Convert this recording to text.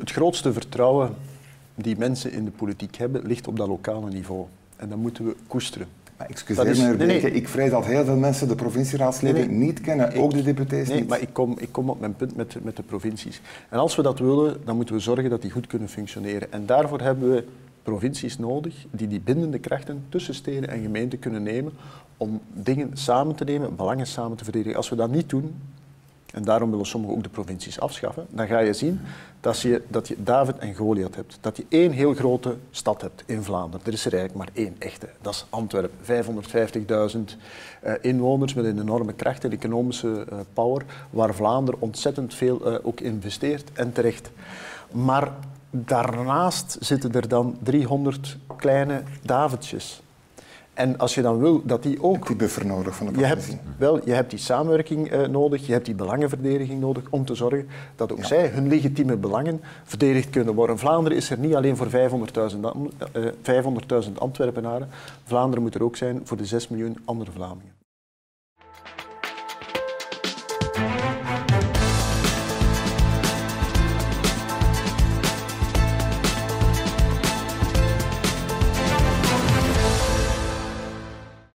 Het grootste vertrouwen die mensen in de politiek hebben, ligt op dat lokale niveau. En dat moeten we koesteren. Maar excuseer is, meneer nee, nee. ik vrees dat heel veel mensen de provincieraadsleden niet kennen, ook de deputés nee, niet. maar ik kom, ik kom op mijn punt met, met de provincies. En als we dat willen, dan moeten we zorgen dat die goed kunnen functioneren. En daarvoor hebben we provincies nodig die die bindende krachten tussen steden en gemeenten kunnen nemen om dingen samen te nemen, belangen samen te verdedigen. Als we dat niet doen, en daarom willen sommigen ook de provincies afschaffen, dan ga je zien dat je, dat je David en Goliath hebt. Dat je één heel grote stad hebt in Vlaanderen. Er is er eigenlijk maar één echte. Dat is Antwerpen. 550.000 uh, inwoners met een enorme kracht en economische uh, power, waar Vlaanderen ontzettend veel uh, ook investeert en terecht. Maar daarnaast zitten er dan 300 kleine Davidjes. En als je dan wil dat die ook... Die buffer nodig van de provincie. Je hebt, wel, je hebt die samenwerking uh, nodig, je hebt die belangenverdediging nodig om te zorgen dat ook ja. zij hun legitieme belangen verdedigd kunnen worden. Vlaanderen is er niet alleen voor 500.000 uh, 500 Antwerpenaren. Vlaanderen moet er ook zijn voor de 6 miljoen andere Vlamingen.